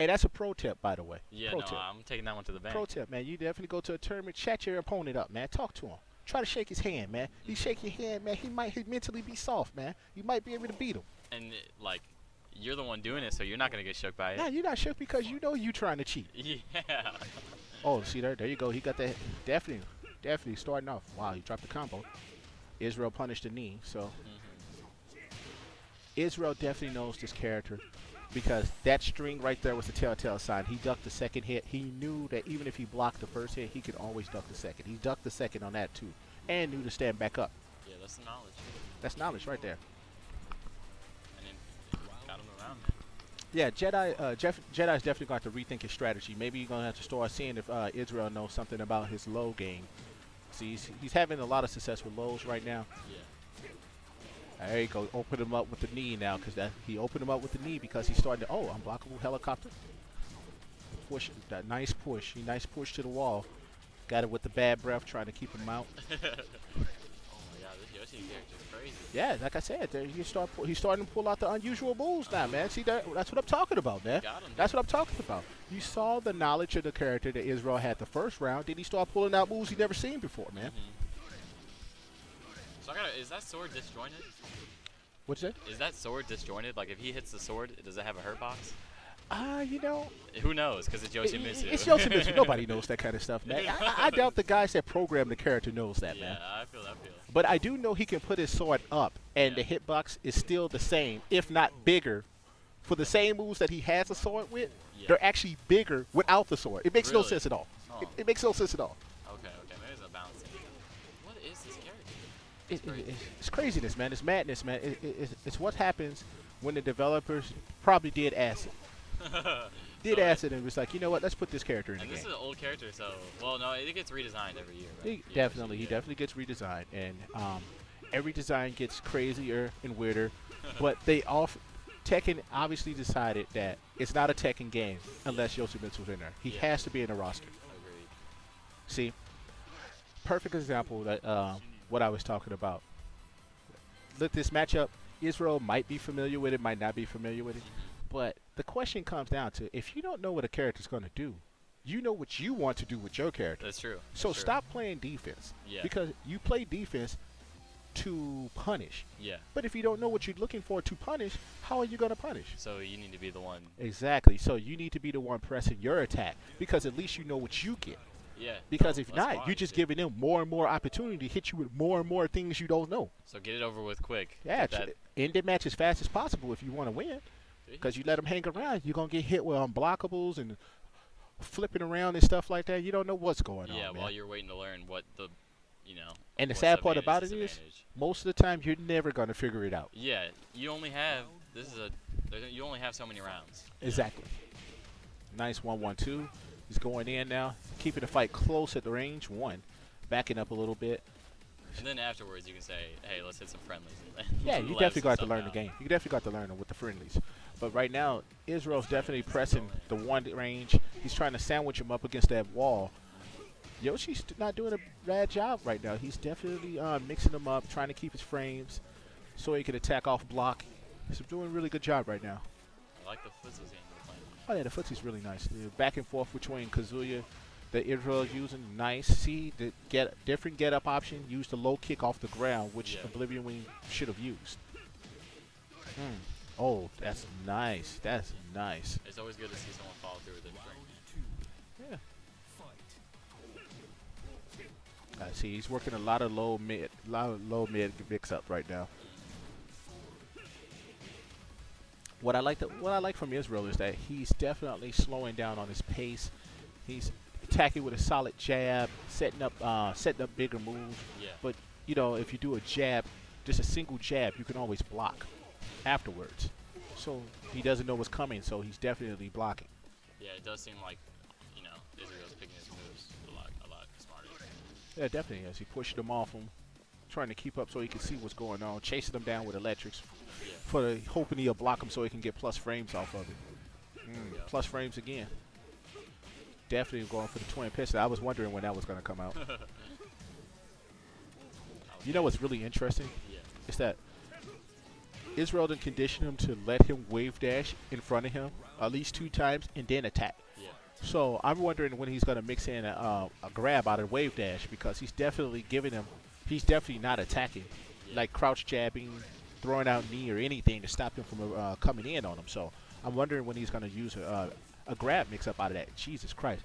And that's a pro tip, by the way. Yeah, pro no, tip. I'm taking that one to the bank. Pro tip, man. You definitely go to a tournament, chat your opponent up, man. Talk to him. Try to shake his hand, man. You shake your hand, man. He might he mentally be soft, man. You might be able to beat him. And like, you're the one doing it, so you're not gonna get shook by it. Nah, you're not shook because you know you're trying to cheat. Yeah. Oh, see there, there you go. He got that. Definitely, definitely starting off. Wow, he dropped the combo. Israel punished the knee, so Mhm. Israel definitely knows this character because that string right there was the telltale sign. He ducked the second hit. He knew that even if he blocked the first hit, he could always duck the second. He ducked the second on that too, and knew to stand back up. Yeah, that's the knowledge. That's knowledge right there. And then got him around. Yeah, Jedi. Uh, Jeff, Jedi's definitely going to have to rethink his strategy. Maybe you're going to have to start seeing if uh, Israel knows something about his low game. See, he's, he's having a lot of success with lows right now. Yeah. There you go. Open him up with the knee now, because that he opened him up with the knee because he's starting to. Oh, unblockable helicopter. Push that nice push. He nice push to the wall. Got it with the bad breath, trying to keep him out. oh my god, this Yoshi character is crazy. Yeah, like I said, there you start. He's starting to pull out the unusual moves now, man. See that? That's what I'm talking about, man. That's what I'm talking about. You saw the knowledge of the character that Israel had the first round. Then he start pulling out moves he never seen before, man. Mhm. So I gotta. Is that sword disjointed? What's that? Is that sword disjointed? Like if he hits the sword, does it have a hurt box? Ah, you know, Who knows? Because it's Yoshimitsu. it's Yoshimitsu. Nobody knows that kind of stuff, man. I, I- doubt the guys that program the character knows that, yeah, man. Yeah, I feel that feel. But I do know he can put his sword up, and Yeah. the hitbox is still the same, if not bigger. For the same moves that he has a sword with, Yeah. they're actually bigger without the sword. It makes no sense at all. Oh. It, it makes no sense at all. It, it, it's, craziness, man. It's madness, man. It, it, it's, it's what happens when the developers probably did acid. Did acid and was like, you know what? Let's put this character in And this game. is an old character, so well, no, it gets redesigned every year. He Yeah, definitely, he definitely gets redesigned, and um, every design gets crazier and weirder. but they off Tekken obviously decided that it's not a Tekken game unless Yoshimitsu's in there. He Yeah. has to be in the roster. Agreed. See, perfect example that uh, what I was talking about. Look, this matchup, Israel might be familiar with it, might not be familiar with it, but the question comes down to if you don't know what a character's going to do, you know what you want to do with your character. That's true. So That's true. stop playing defense Yeah. because you play defense to punish. Yeah. But if you don't know what you're looking for to punish, how are you going to punish? So you need to be the one. Exactly. So you need to be the one pressing your attack because at least you know what you get. Yeah. Because no, if not, you're just yeah. giving them more and more opportunity to hit you with more and more things you don't know. So get it over with quick. Yeah, end the match as fast as possible if you want to win. Because you let them hang around, you're gonna get hit with unblockables and flipping around and stuff like that. You don't know what's going Yeah, on. man. while you're waiting to learn what the, you know. And the sad part about it is, most of the time, you're never gonna figure it out. Yeah, you only have. This is a. You only have so many rounds. Exactly. Nice one one two. He's going in now, keeping the fight close at the range. One, backing up a little bit. And then afterwards, you can say, "Hey, let's hit some friendlies." Yeah, you definitely got to learn the game. You definitely got to learn it with the friendlies. But right now, Israel's definitely pressing the one range. He's trying to sandwich him up against that wall. Yoshi's not doing a bad job right now. He's definitely uh, mixing them up, trying to keep his frames so he can attack off block. He's doing a really good job right now. I like the footsies game you're playing. Oh yeah, the footsy's really nice. The back and forth between Kazuya, the Israel is using, nice. See the get different get up option. Use the low kick off the ground, which Yeah. Oblivion Wing should have used. Hmm. Oh, that's nice. That's nice. It's always good to see someone follow through with it. Yeah. I see. He's working a lot of low mid, lot of low mid mix up right now. What I like to, what I like from Israel is that he's definitely slowing down on his pace. He's attacking with a solid jab, setting up, uh, setting up bigger moves. Yeah. But you know, if you do a jab, just a single jab, you can always block afterwards. So he doesn't know what's coming, so he's definitely blocking. Yeah, it does seem like, you know, Israel's picking his moves a lot, a lot smarter. Yeah, definitely is. He pushed them off him, trying to keep up so he can see what's going on, chasing them down with electrics, Yeah. for the, hoping he'll block him so he can get plus frames off of it. Mm, Plus frames again. Definitely going for the twin piston. I was wondering when that was going to come out. You know what's really interesting? Yeah. Is that Israel done conditioned him to let him wave dash in front of him at least two times and then attack. Yeah. So I'm wondering when he's going to mix in a, uh, a grab out of wave dash because he's definitely giving him. He's definitely not attacking, Yeah. like crouch jabbing, throwing out knee or anything to stop him from uh, coming in on him. So I'm wondering when he's going to use a, uh, a grab mix up out of that. Jesus Christ,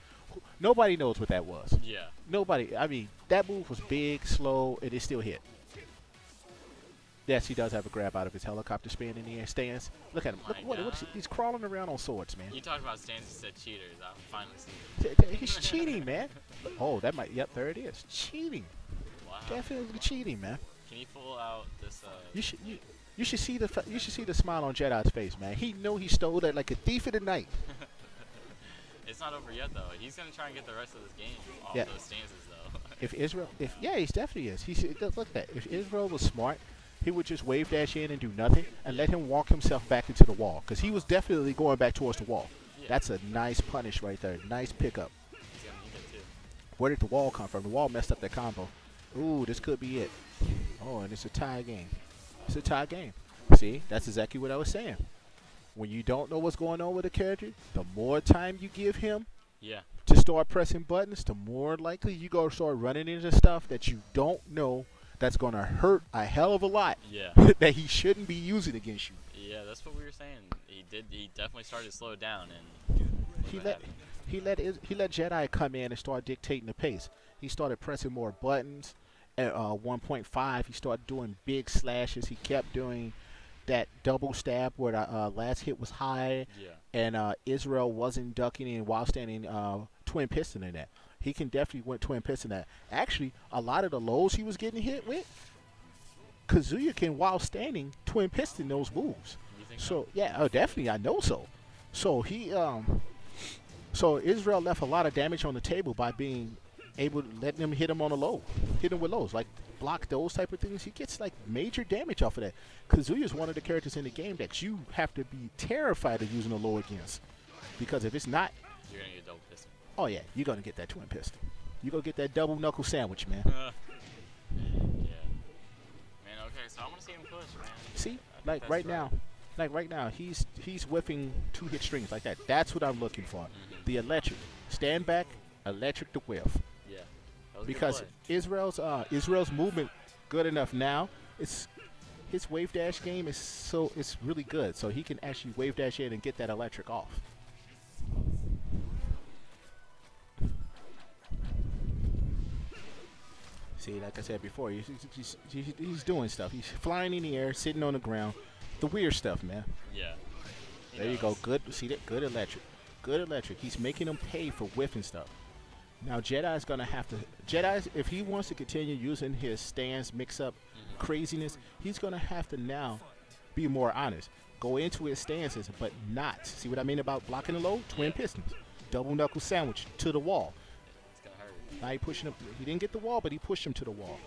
nobody knows what that was. Yeah. Nobody. I mean, that move was big, slow, and it still hit. Yes, he does have a grab out of his helicopter spin in the air stance. Look at him. Look, what, what is he? He's crawling around on swords, man. You talked about stances said cheaters. I'm finally seeing. Th- th- He's cheating, man. Oh, that might. Yep, there it is. Cheating. Definitely cheating, man. Can you pull out this? Uh, You should. You, you should see the you should see the smile on Jedi's face, man. He know he stole that like a thief in the night. it's not over yet though. He's gonna try and get the rest of this game off Yeah. those stances though. If Israel, if yeah, he definitely is. He's look at that. If Israel was smart, he would just wave dash in and do nothing, and let him walk himself back into the wall, because he was definitely going back towards the wall. Yeah. That's a nice punish right there. Nice pickup. He's gonna need it too. Where did the wall come from? The wall messed up that combo. Ooh, this could be it. Oh, and it's a tie game. It's a tie game. See, that's exactly what I was saying. When you don't know what's going on with a character, the more time you give him Yeah. to start pressing buttons, the more likely you go start running into stuff that you don't know that's going to hurt a hell of a lot Yeah. that he shouldn't be using against you. Yeah, that's what we were saying. He did. He definitely started to slow down, and He let happened. He let he let Jedi come in and start dictating the pace. He started pressing more buttons. At uh, 1.5, he started doing big slashes. He kept doing that double stab where the uh, last hit was high, Yeah. and uh, Israel wasn't ducking in while standing uh, twin piston in that. He can definitely went twin piston that. Actually, a lot of the lows he was getting hit with, Kazuya can while standing twin piston those moves. So yeah, oh, definitely, I know so. So he, um, so Israel left a lot of damage on the table by being able to let them hit him on a low, hit him with lows, like block those type of things. He gets like major damage off of that. Kazuya is one of the characters in the game that you have to be terrified of using a low against, because if it's not, You're gonna get double piston. oh yeah, you're gonna get that twin piston. You gonna get that double knuckle sandwich, man. yeah. Man, okay, so I want to see him push, man. See, I like right right. now, like right now, he's he's whiffing two hit strings like that. That's what I'm looking for. Mhm. The electric, stand back, electric to whiff. Yeah. That was a good Because. Israel's uh, Israel's movement good enough now. It's his wave dash game is so it's really good. So he can actually wave dash in and get that electric off. See, like I said before, he's, he's, he's, he's doing stuff. He's flying in the air, sitting on the ground. The weird stuff, man. Yeah. He There you go. Good. See that? Good electric. Good electric. He's making them pay for whiffing stuff. Now Jedi's gonna have to. Jedi's if he wants to continue using his stance mix-up Mhm. craziness, he's gonna have to now be more honest. Go into his stances, but not. See what I mean about blocking the low? Twin Yeah. pistons, double knuckle sandwich to the wall. It's gonna hurt. Now he pushing him. He didn't get the wall, but he pushed him to the wall.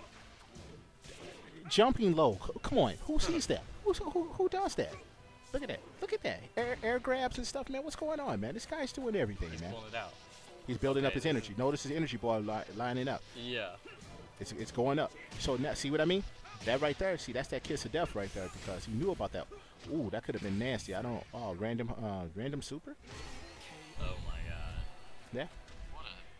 Jumping low. C- Come on, who sees that? Who's, who who does that? Look at that. Look at that. Air, air grabs and stuff, man. What's going on, man? This guy's doing everything, He's man. pulling it out. He's building up his energy. Notice his energy bar li- lining up. Yeah. It's, it's going up. So now, see what I mean? That right there, see, that's that kiss of death right there because he knew about that. Ooh, that could have been nasty. I don't. Oh, random, uh, random super. Oh my god. Yeah.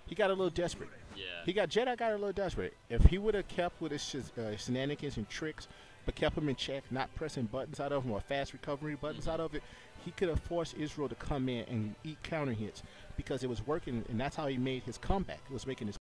He got a little desperate. Yeah. He got Jedi got a little desperate. If he would have kept with his uh, shenanigans and tricks, but kept him in check, not pressing buttons out of him or fast recovery buttons out of it, he could have forced Israel to come in and eat counter hits because it was working, and that's how he made his comeback. It was making his